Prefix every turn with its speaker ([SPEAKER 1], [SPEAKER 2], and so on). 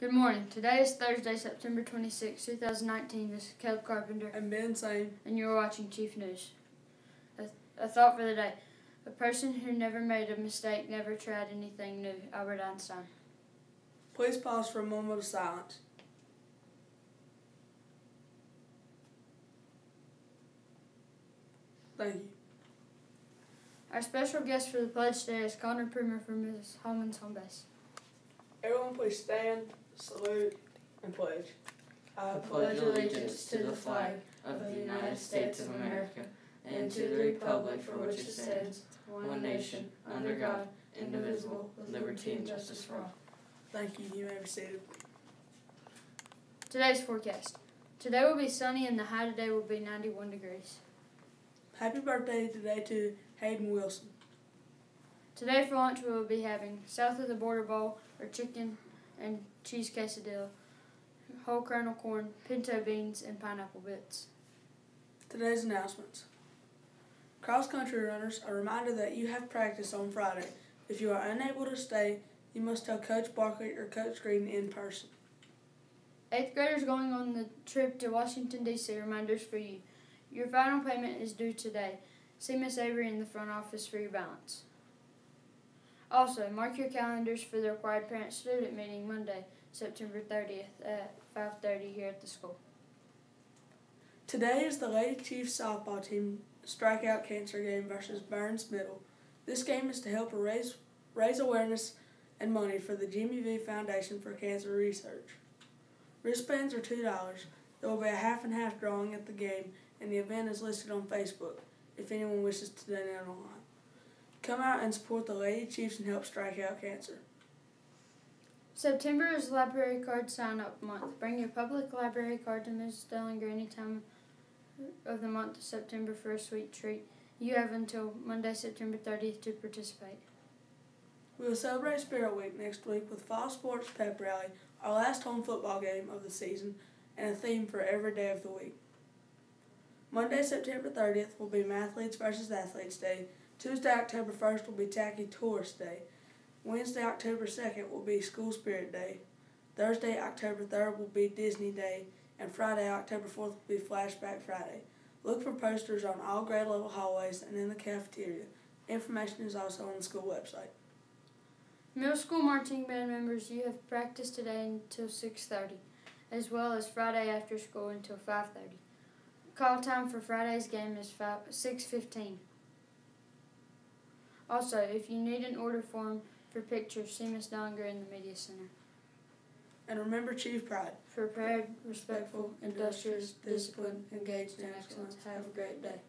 [SPEAKER 1] Good morning. Today is Thursday, September 26, 2019. This is Caleb Carpenter,
[SPEAKER 2] And Ben saying,
[SPEAKER 1] and you're watching Chief News. A, a thought for the day. A person who never made a mistake never tried anything new. Albert Einstein.
[SPEAKER 2] please pause for a moment of silence. Thank you.
[SPEAKER 1] Our special guest for the pledge today is Connor Primer from Ms. Holman's home base.
[SPEAKER 2] Everyone please stand, salute, and pledge.
[SPEAKER 3] I pledge allegiance to the flag of the United States of America and to the republic for which it stands, one nation, under God, indivisible, with liberty and justice for all.
[SPEAKER 2] Thank you. You may be seated.
[SPEAKER 1] Today's forecast. Today will be sunny and the high today will be 91 degrees.
[SPEAKER 2] Happy birthday today to Hayden Wilson.
[SPEAKER 1] Today for lunch we will be having south of the border bowl or chicken and cheese quesadilla, whole kernel corn, pinto beans, and pineapple bits.
[SPEAKER 2] Today's announcements. Cross country runners, a reminder that you have practice on Friday. If you are unable to stay, you must tell Coach Barkley or Coach Green in person.
[SPEAKER 1] Eighth graders going on the trip to Washington, D.C. Reminders for you. Your final payment is due today. See Miss Avery in the front office for your balance. Also, mark your calendars for the required parent-student meeting Monday, September 30th at 5.30 here at the school.
[SPEAKER 2] Today is the Lady Chiefs softball team strikeout cancer game versus Burns Middle. This game is to help raise raise awareness and money for the Jimmy V Foundation for Cancer Research. Wristbands are two dollars. There will be a half and half drawing at the game, and the event is listed on Facebook. If anyone wishes to donate online, come out and support the Lady Chiefs and help strike out cancer.
[SPEAKER 1] September is library card sign up month. Bring your public library card to Ms. Dellinger any time of the month of September for a sweet treat. You have until Monday, September 30th to participate.
[SPEAKER 2] We will celebrate Spirit Week next week with Fall Sports Pep Rally, our last home football game of the season, and a theme for every day of the week. Monday, September 30th will be Mathletes versus Athletes Day. Tuesday, October 1st will be Tacky Tourist Day. Wednesday, October 2nd will be School Spirit Day. Thursday, October 3rd will be Disney Day. And Friday, October 4th will be Flashback Friday. Look for posters on all grade level hallways and in the cafeteria. Information is also on the school website.
[SPEAKER 1] Middle school marching band members, you have practice today until 6.30, as well as Friday after school until 5.30. Call time for Friday's game is 5, 6.15. Also, if you need an order form for pictures, see Ms. Donger in the Media Center.
[SPEAKER 2] And remember Chief Pride.
[SPEAKER 1] Prepared, respectful, industrious, disciplined, engaged in excellence. Have a great day.